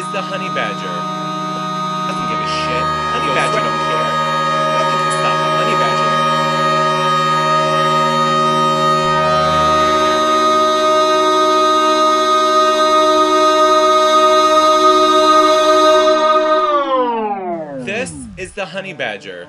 is the honey badger. Doesn't give a shit. Honey Goes badger don't care. Nothing can stop the honey badger. This is the honey badger.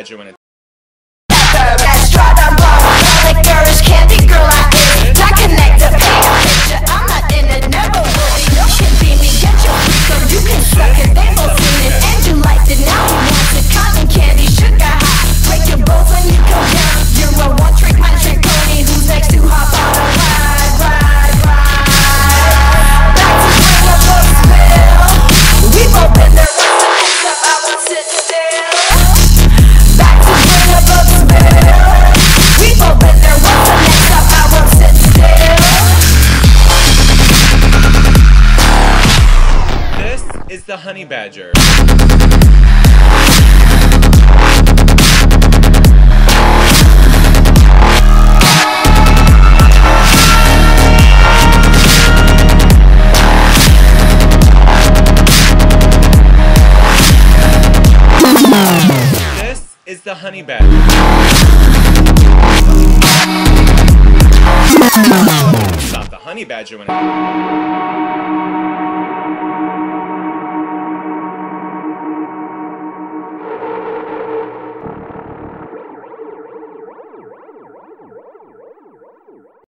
badger when it the honey badger. This is the honey badger. Stop the honey badger when it...